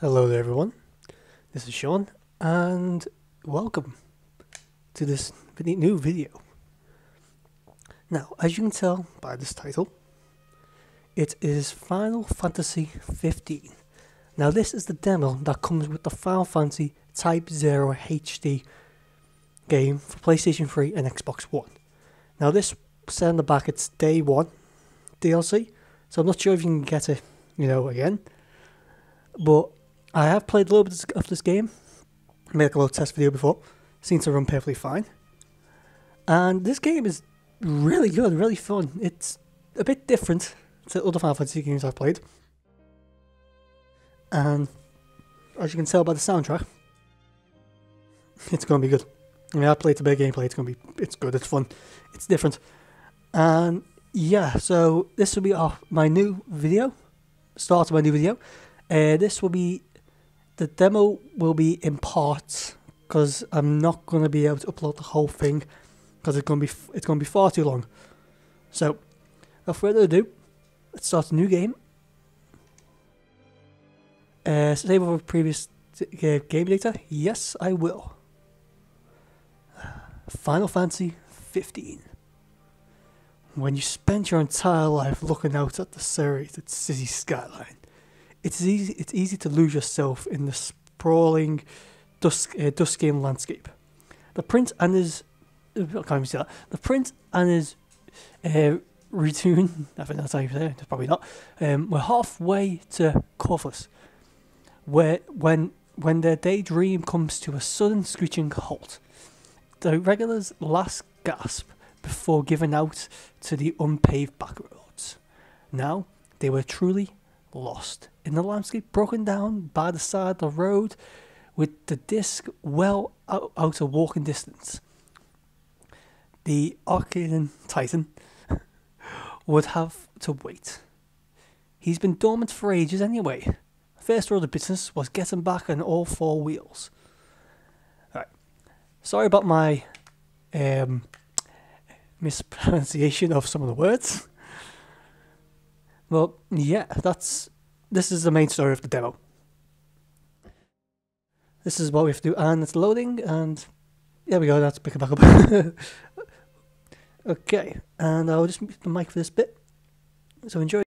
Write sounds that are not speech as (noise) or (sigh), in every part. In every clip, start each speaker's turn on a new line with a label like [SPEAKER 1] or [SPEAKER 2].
[SPEAKER 1] Hello there, everyone. This is Sean, and welcome to this new video. Now, as you can tell by this title, it is Final Fantasy 15. Now, this is the demo that comes with the Final Fantasy Type 0 HD game for PlayStation 3 and Xbox One. Now, this said on the back it's day one DLC, so I'm not sure if you can get it, you know, again. But I have played a little bit of this game, made like a little test video before, seems to run perfectly fine. And this game is really good, really fun. It's a bit different to other Final Fantasy games I've played. And as you can tell by the soundtrack, it's going to be good. I mean, I played a bit gameplay. It's going to be, it's good. It's fun. It's different. And yeah, so this will be off my new video. Start of my new video. Uh, this will be the demo will be in parts because I'm not going to be able to upload the whole thing because it's going to be it's going to be far too long. So, without further ado, let's start a new game. Uh, save over previous uh, game data? Yes, I will. Final Fantasy 15. When you spend your entire life looking out at the serrated city skyline, it's easy. It's easy to lose yourself in the sprawling, dusk, uh, Duskian landscape. The prince and his, uh, I can't even say that. The prince and his, uh, Retune. (laughs) I think that's how you say it. Probably not. Um, we're halfway to Corvus, where when when their daydream comes to a sudden screeching halt, the Regalia's last gasp before giving out to the unpaved back roads. Now they were truly lost in the landscape, broken down by the side of the road, with the disc well out, of walking distance. The Arcadian Titan (laughs) would have to wait. He's been dormant for ages anyway. First order of business was getting back on all four wheels. Alright. Sorry about my um, mispronunciation of some of the words. Well, yeah, that's this is the main story of the demo. This is what we have to do, and it's loading, and there we go. That's pick back up. (laughs) okay, and I'll just mute the mic for this bit. So enjoy.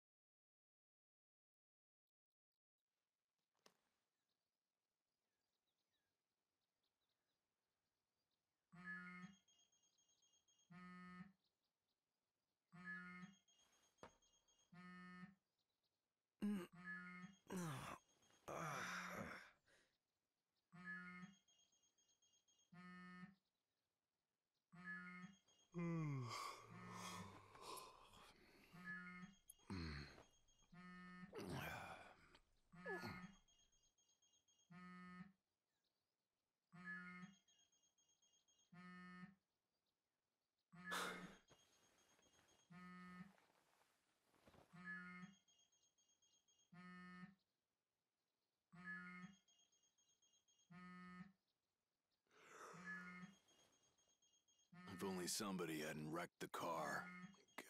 [SPEAKER 2] Only somebody hadn't wrecked the car.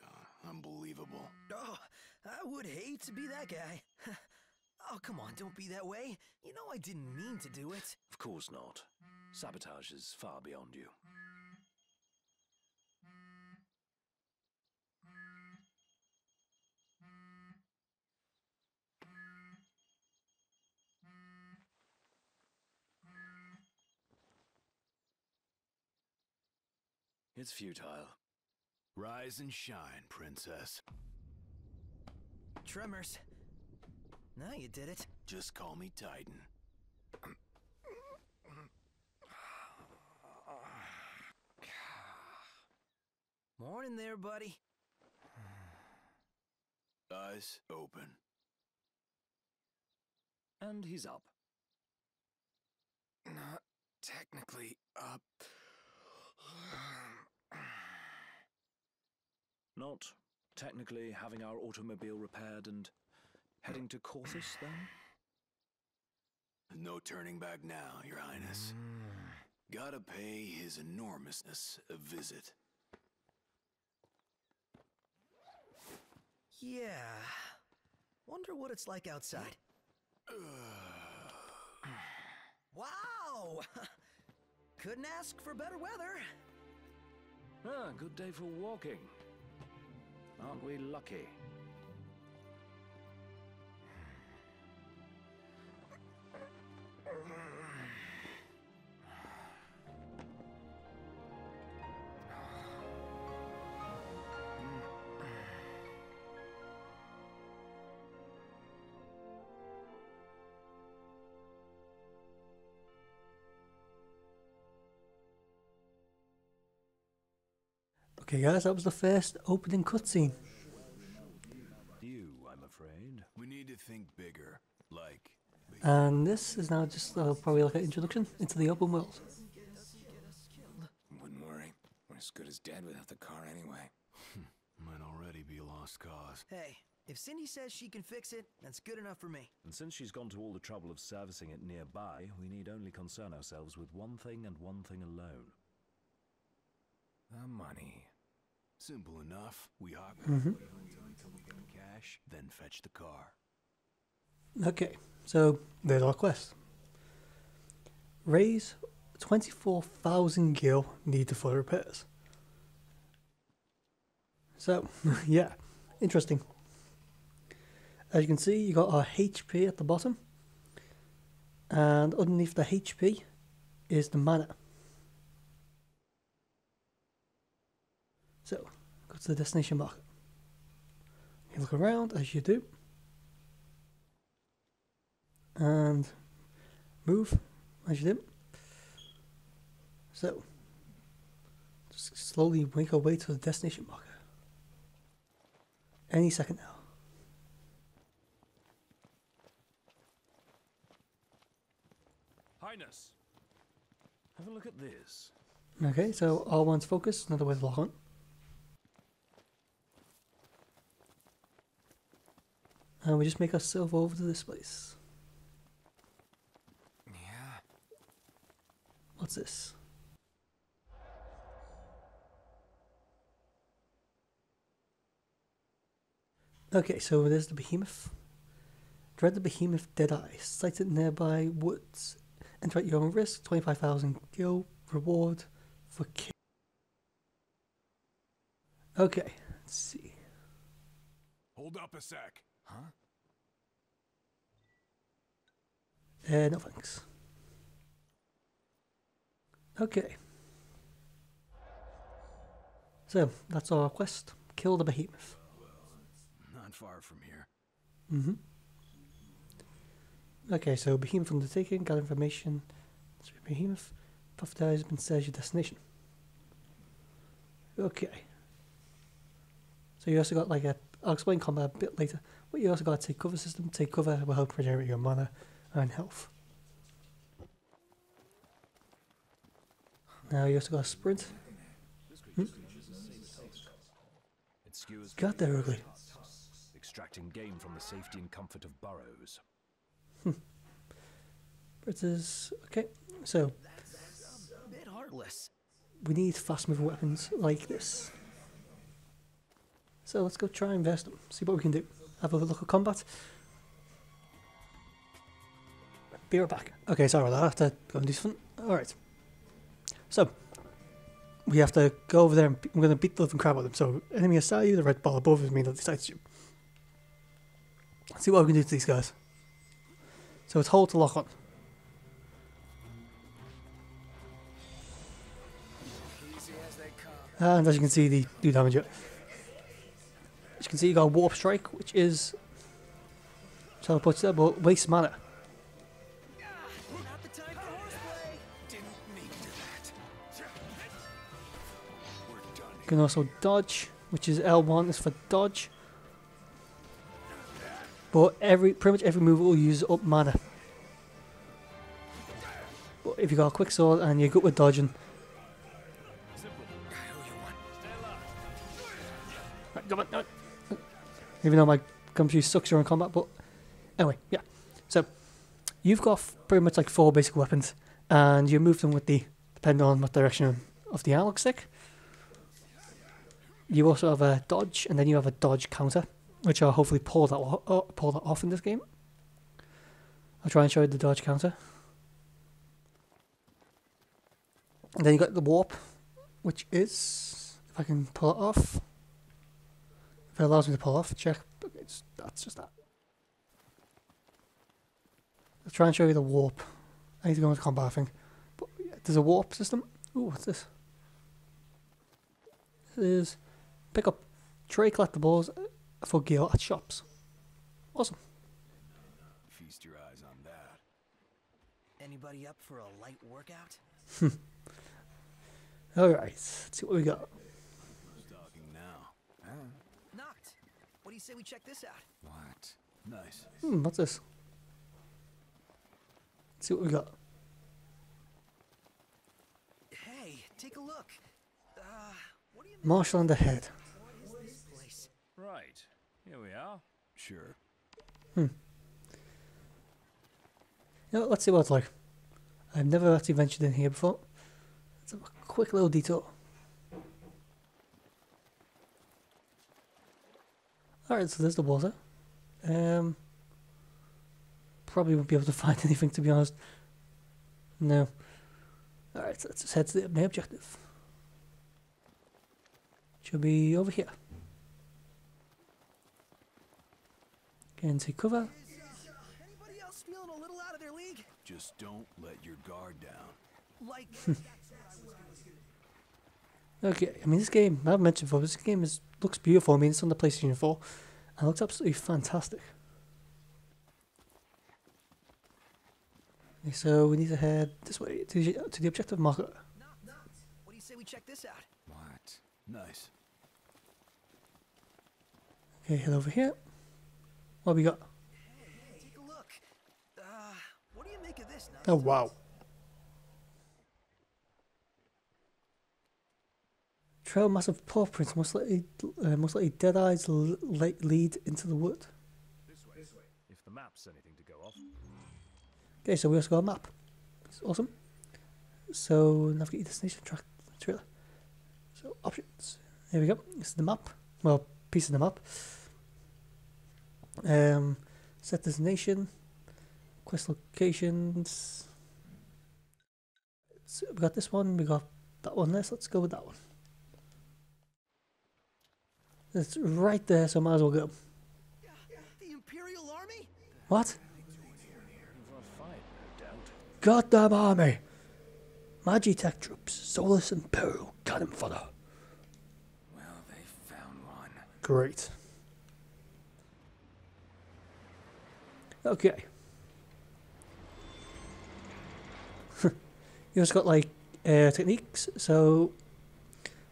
[SPEAKER 2] God, unbelievable.
[SPEAKER 3] Oh, I would hate to be that guy. (laughs) oh, come on, don't be that way. You know I didn't mean to do it.
[SPEAKER 4] Of course not. Sabotage is far beyond you. It's futile.
[SPEAKER 2] Rise and shine, princess.
[SPEAKER 3] Tremors. Now you did it.
[SPEAKER 2] Just call me Titan.
[SPEAKER 3] Morning there, buddy.
[SPEAKER 2] Eyes open.
[SPEAKER 4] And he's up.
[SPEAKER 2] Not technically up.
[SPEAKER 4] Not technically having our automobile repaired and heading to Corthus, then?
[SPEAKER 2] No turning back now, Your Highness. Gotta pay his enormousness a visit.
[SPEAKER 3] Yeah. Wonder what it's like outside. (sighs) Wow! (laughs) Couldn't ask for better weather.
[SPEAKER 4] Ah, good day for walking. Aren't we lucky?
[SPEAKER 1] Okay, guys, that was the first opening cutscene.
[SPEAKER 4] You, I'm afraid.
[SPEAKER 2] We need to think bigger. Like,
[SPEAKER 1] And this is now just uh, probably like an introduction into the open world.
[SPEAKER 2] wouldn't worry. We're as good as dead without the car anyway. Might already be a lost cause.
[SPEAKER 3] Hey, if Cindy says she can fix it, that's good enough for me.
[SPEAKER 4] And since she's gone to all the trouble of servicing it nearby, we need only concern ourselves with one thing and one thing alone.
[SPEAKER 2] The money. Simple enough. We hawk
[SPEAKER 1] Mhm.
[SPEAKER 2] until we get the cash, then fetch the car.
[SPEAKER 1] Okay, so there's our quest. Raise 24,000 gil needed for repairs. So, (laughs) yeah, interesting. As you can see, you got our HP at the bottom, and underneath the HP is the mana. So, go to the destination marker. You look around as you do and move as you do. So, just slowly make our way to the destination marker. Any second now.
[SPEAKER 4] Highness! Have a look at this.
[SPEAKER 1] Okay, so R1's focus, another way to lock on. And we just make ourselves over to this place.
[SPEAKER 2] Yeah.
[SPEAKER 1] What's this? Okay, so there's the behemoth. Dread the behemoth Deadeye. Sighted nearby woods. Enter at your own risk. 25,000 gil reward for kill. Okay, let's see.
[SPEAKER 2] Hold up a sec. Huh?
[SPEAKER 1] Uh, no thanks. Okay. So, that's our quest. Kill the behemoth.
[SPEAKER 2] Well, Not far from here.
[SPEAKER 1] Mm-hmm. Okay, so Behemoth undertaken, got information. That's Behemoth. Prophet has been says your destination. Okay. So you also got like a I'll explain combat a bit later. But you also got a take cover system. Take cover will help regenerate your mana and health. Now you also hmm? got a sprint.
[SPEAKER 4] It skewers
[SPEAKER 1] God, they're ugly.
[SPEAKER 4] extracting game from the safety and comfort of burrows. Hmm.
[SPEAKER 1] It is okay. So
[SPEAKER 3] A bit heartless.
[SPEAKER 1] we need fast moving weapons like this. So let's go try and invest them. See what we can do. Have a look at combat. Be right back. Okay, sorry about that. I have to go and do something. Alright. So, we have to go over there and we're going to beat the living crap out of them. So, enemy aside you, the red ball above is mean that sights you. Let's see what we can do to these guys. So, it's hold to lock on. And as you can see, they do damage it. You can see, you got Warp Strike, which is teleports there, but wastes mana.
[SPEAKER 2] That.
[SPEAKER 1] You can also dodge, which is L1 is for dodge. But every pretty much every move will use up mana. But if you got a quick sword and you're good with dodging, come on. Even though my computer sucks during combat, but anyway, yeah. So you've got pretty much like four basic weapons, and you move them with the depending on what direction of the analog stick. You also have a dodge, and then you have a dodge counter, which I'll hopefully pull that pull that off in this game. I'll try and show you the dodge counter. And then you got the warp, which is if I can pull it off. If it allows me to pull off, check. It's, that's just that. I'll try and show you the warp. I need to go into combat, I think. But yeah, there's a warp system. Ooh, what's this? This is pick up tray collectibles for gear at shops. Awesome.
[SPEAKER 2] Feast your eyes on that.
[SPEAKER 3] Anybody up for a light workout? (laughs)
[SPEAKER 1] Alright, let's see what we got.
[SPEAKER 2] Who's talking now? Huh?
[SPEAKER 3] Noct. What do you say we check this out?
[SPEAKER 2] What? Nice.
[SPEAKER 1] Hmm, what's this? Let's see what we got.
[SPEAKER 3] Hey, take a look. Uh, what do you
[SPEAKER 1] Marshall on the head.
[SPEAKER 3] what is this place?
[SPEAKER 4] Right. Here we are.
[SPEAKER 2] Sure.
[SPEAKER 1] You know, let's see what it's like. I've never actually ventured in here before. Let's have a quick little detour. Alright, so there's the water. Um, probably won't be able to (laughs) find anything to be honest. No. Alright, so let's just head to the main objective. Should be over here. Get into cover.
[SPEAKER 3] Anybody else feeling a little out of their league?
[SPEAKER 2] Just don't let your guard down. (laughs)
[SPEAKER 3] Like,
[SPEAKER 1] Okay, I mean this game I've mentioned before. This game is looks beautiful. I mean it's on the PlayStation Four, and it looks absolutely fantastic. Okay, so we need to head this way to, the- to the objective marker.
[SPEAKER 3] what do you say we check this out?
[SPEAKER 2] What? Nice.
[SPEAKER 1] Okay, head over here. What have we got?
[SPEAKER 3] Take a look. Uh, what do you make of this? Noct?
[SPEAKER 1] Oh wow! Trail of massive paw prints, most likely, uh, most likely Deadeye's l- lead into the wood.
[SPEAKER 4] If the map's anything to go off.
[SPEAKER 1] Okay, so we also got a map. It's awesome. So navigate your destination track trailer. So options. Here we go. This is the map. Well, piece of the map. Um, set destination. Quest locations. So we got this one. We got that one. There. So let's go with that one. It's right there, so might as well go.
[SPEAKER 3] The Imperial Army?
[SPEAKER 1] What?
[SPEAKER 4] For a fight, no doubt.
[SPEAKER 1] Goddamn army! Magitek troops, Solus and Peru, cannon fodder.
[SPEAKER 2] Well, they found one.
[SPEAKER 1] Great. Okay. (laughs) you also got like uh, techniques, so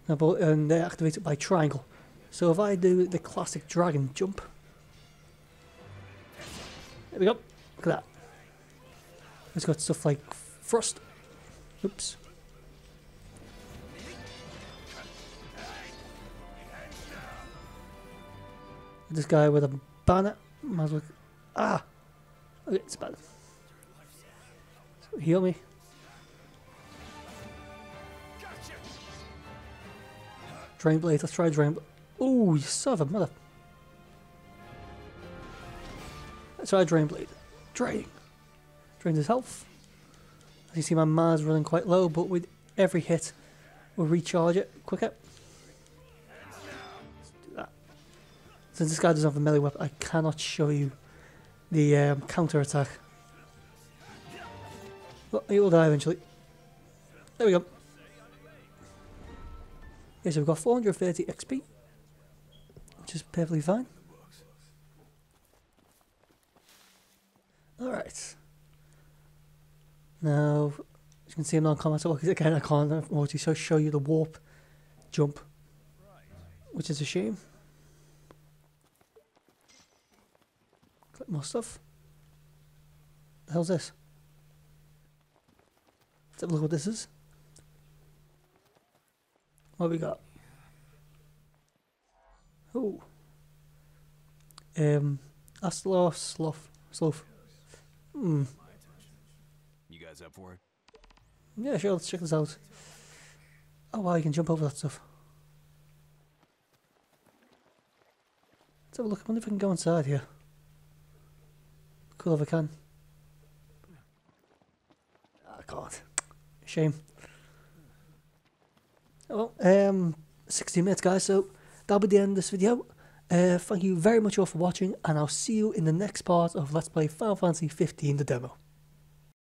[SPEAKER 1] example, and they're activated by triangle. So if I do the classic dragon jump, there we go. Look at that. It's got stuff like frost. Oops. This guy with a banner. Might as well. Ah! Okay, it's bad. Heal me. Drain blade. Let's try drain. Oh, you son of a mother. Let's try drain blade. Drain. Drain his health. As you see, my mana's running quite low, but with every hit, we'll recharge it quicker. Since this guy doesn't have a melee weapon, I cannot show you the um, counter attack. But he will die eventually. There we go. Okay, so we've got 430 XP, is perfectly fine. Alright. Now, as you can see, I'm not combat, so (laughs) again, I can't unfortunately so show you the warp jump, which is a shame. Click more stuff. The hell's this? Let's have a look what this is. What we got? Oh. Um, Astlor Sloth. Sloth. Hmm.
[SPEAKER 2] You guys up for it?
[SPEAKER 1] Yeah, sure, let's check this out. Oh wow, you can jump over that stuff. Let's have a look. I wonder if I can go inside here. Cool if I can. I can't. Shame. Well, um, 60 minutes, guys. So that'll be the end of this video. Uh, thank you very much all for watching, and I'll see you in the next part of Let's Play Final Fantasy 15 the demo.